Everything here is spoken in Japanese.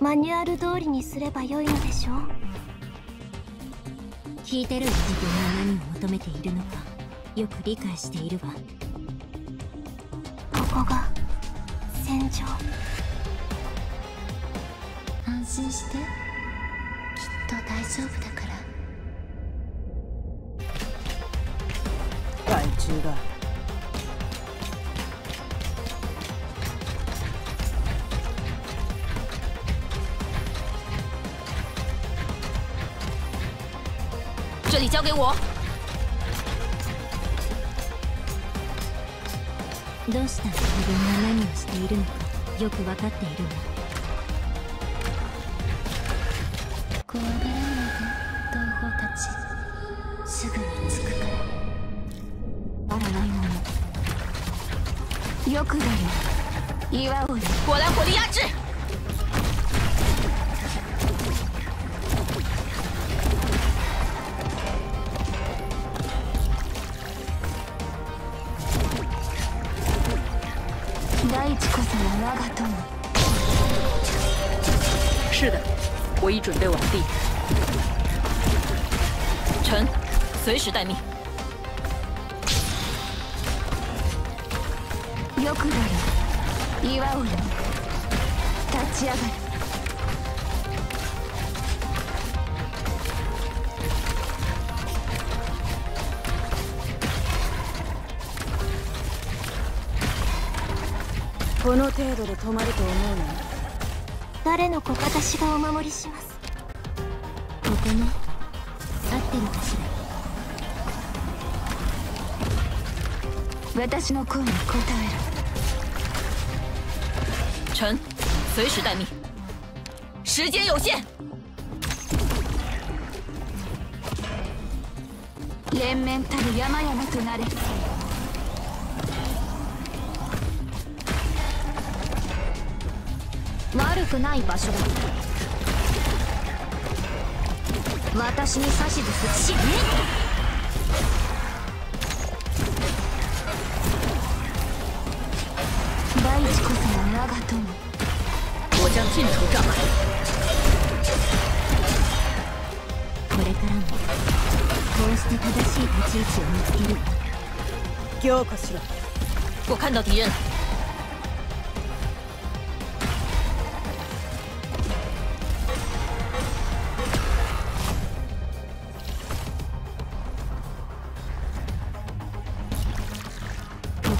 マニュアル通りにすればよいのでしょう？聞いてる自分が何を求めているのかよく理解しているわ。ここが戦場。安心して。きっと大丈夫だから。害虫が里交给我。どうしたら自分が何をしているのかよく分かっているわ怖がらないで同胞たち。すぐに着くから。あらないもの。よくだよ岩を。よ我来火力压制。大地こそが我が友是的，我已准备完毕。臣随时待命。よくだよ岩をよ立ち上がるこの程度で止まると思うの？誰の子私がお守りします？ここね。合ってるかしら私の声に応臣随时待命。时间有限，連綿たる山々となれ悪くない場所だ。私に指図するし。大地こそが我が友。我将尽除障碍。これからもこうして正しい立ち位置を見つける。わ凝固しろ我看到敌人了，こ